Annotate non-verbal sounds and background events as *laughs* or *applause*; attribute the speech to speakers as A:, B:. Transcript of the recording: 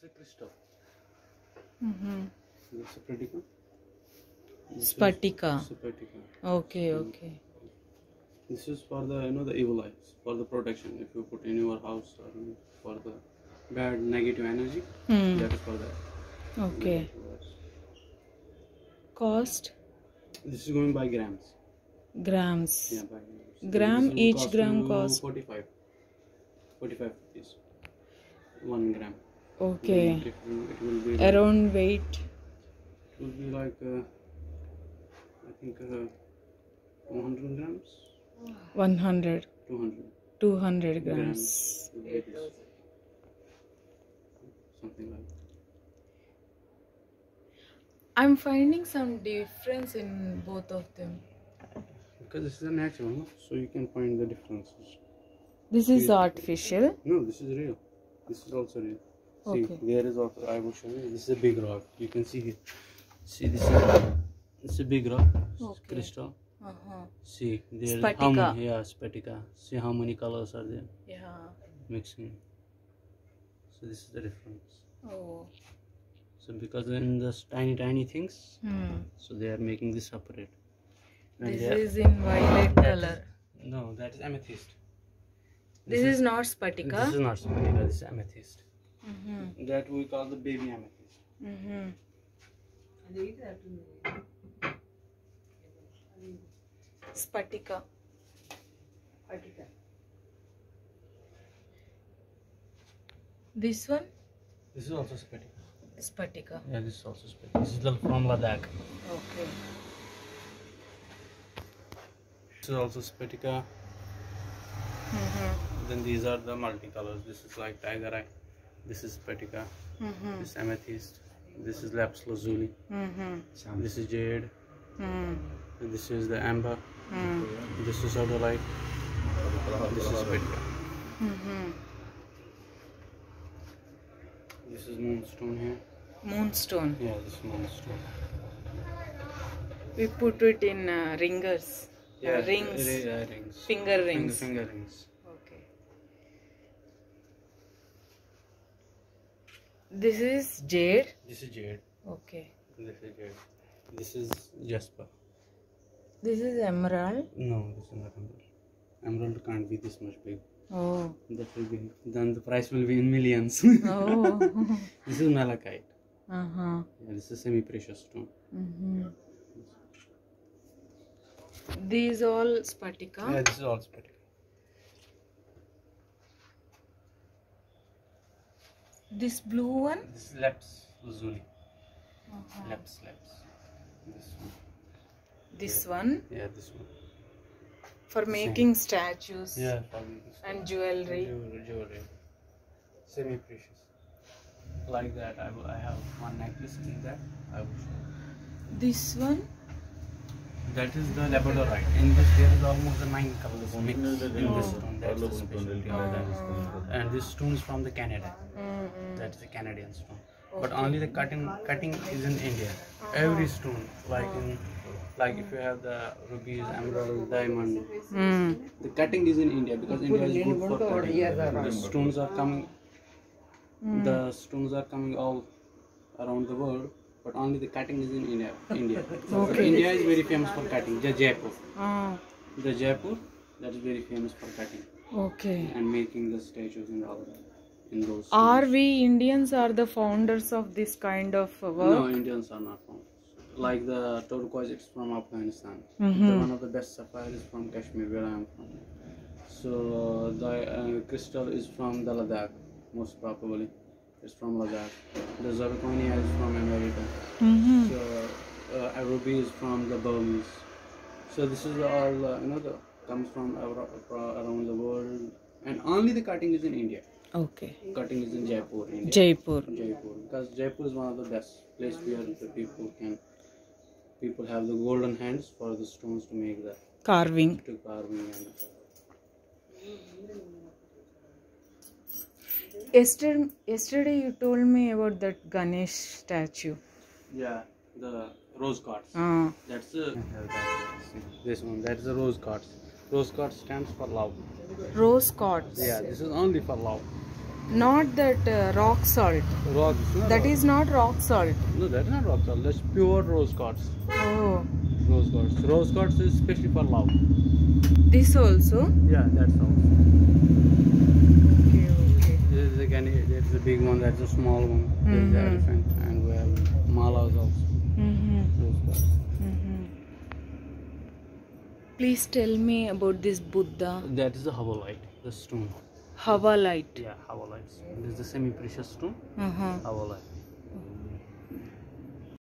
A: It's a crystal. It's a Spatica. This is
B: Spatica.
A: Spatica.
B: Okay, okay.
A: This is for the you know the evil eyes for the protection. If you put in your house or for the bad negative energy,
B: Hmm.
A: that is for that.
B: Okay. Cost
A: This is going by grams.
B: grams.
A: Yeah, by grams.
B: Gram, each
A: cost
B: gram cost-
A: 45. 45 rupees. One gram.
B: Okay.
A: It will, it will be.
B: Around weight.
A: It will be like uh, I think uh, 100 grams,
B: 100.
A: 200
B: 200 grams.
A: grams. will be this. Something like.
B: I'm finding some difference in both of them.
A: Because this is a natural, no? so you can find the differences.
B: This is artificial.
A: No, this is real. This is also real. See,
B: Okay.
A: there is also, I will show you. This is a big rock. You can see here. See, this is it's a big rock.
B: Okay.
A: Crystal.
B: Uh-huh.
A: See, there how
B: Spatica.
A: many, yeah, spatica. See how many colors are there
B: Yeah.
A: mixing. So this is the difference.
B: Oh.
A: So because in the tiny tiny things,
B: Hmm.
A: so they are making this separate. When
B: This
A: they are-
B: is in violet color.
A: no, that is amethyst.
B: This is not spatica.
A: This is not spatica. This is amethyst.
B: Mm-hmm.
A: That we call the baby amethyst.
B: Mm-hmm. Spatica. This one?
A: This is also spatica.
B: Spatica.
A: Yeah, this is also spatica. This is the from Ladakh.
B: Okay.
A: This is also spatica.
B: Mm-hmm.
A: Then these are the multicolors. This is like tiger eye. This is spatica.
B: Mm-hmm.
A: This is amethyst. This is lapis lazuli.
B: Mm-hmm.
A: This is jade.
B: Mm-hmm.
A: And this is the amber.
B: Mm-hmm.
A: This is sodalite. This is spatica.
B: Mm-hmm.
A: This is moonstone here.
B: Moonstone.
A: Yeah, this is moonstone.
B: We put it in uh, ringers. Uh, rings.
A: uh, rings.
B: Finger rings.
A: Finger, finger rings.
B: Okay. This is jade.
A: This is jade.
B: Okay.
A: This is jade. This is jasper.
B: This is emerald.
A: No, this is not emerald. Emerald can't be this much big.
B: Oh.
A: That will be then the price will be in millions.
B: Oh. *laughs*
A: this is malachite.
B: uh-huh.
A: Yeah, this is semi-precious stone.
B: Mm-hmm. These all spatica.
A: Yeah, this is all spatica.
B: This blue one.
A: This is lapis lazuli. Lapis, lapis. This one.
B: This one
A: Yeah, this one.
B: for making statues
A: Yeah, probably
B: and jewelry.
A: Jewelry, jewelry. Semi-precious. Like that, I, will, I have one necklace in that. I will show. you.
B: This one.
A: That is the labradorite. In this, there is almost a nine colors mixed in this stone. That's the specialty of that. And this stone is from the Canada.
B: Mm-hmm.
A: That is a Canadian stone. But only the cutting cutting is in India. Every stone, like in like if you have the rubies, emerald, diamond,
B: Mm.
A: the cutting is in India because India is good for cutting. The stones are coming. The stones are coming all around the world, but only the cutting is in India. India. *laughs*
B: Okay.
A: India is very famous for cutting. The Jaipur,
B: Ah,
A: the Jaipur, that is very famous for cutting
B: okay.
A: and making the statues and all that in those.
B: Are we Indians are the founders of this kind of work?
A: No, Indians are not found. Like the turquoise, it's from Afghanistan.
B: Mhm.
A: The one of the best sapphire is from Kashmir, where I am from. So the uh, crystal is from the Ladakh, most probably. It's from Ladakh. The zirconia is from America.
B: Mm-hmm.
A: So uh, ruby is from the Burmese. So this is all uh, you know the comes from around the world, and only the cutting is in India.
B: Okay.
A: Cutting is in Jaipur, India.
B: Jaipur.
A: Jaipur because Jaipur is one of the best place where the people can people have the golden hands for the stones to make the
B: Carving.
A: to carving and
B: Yesterday, yesterday you told me about that Ganesh statue.
A: yeah the rose quartz
B: Ah.
A: that's the this one that's the rose quartz rose quartz stands for love
B: Rose quartz.
A: yeah this is only for love
B: Not that uh, rock salt.
A: Rocks. No,
B: That is not rock salt.
A: No, that's not rock salt. That's pure rose quartz.
B: Oh,
A: Rose quartz. Rose quartz is especially for love.
B: this also.
A: Yeah, that's all.
B: Okay, okay.
A: This is there's a big one. That's a small one. There's the elephant, and we have malas also.
B: Mm-hmm.
A: Rose quartz.
B: Please tell me about this Buddha.
A: That is the hawalite, the stone.
B: Hawalite.
A: Yeah, hawalite. This is the semi-precious stone.
B: Uh-huh.
A: Hawalite.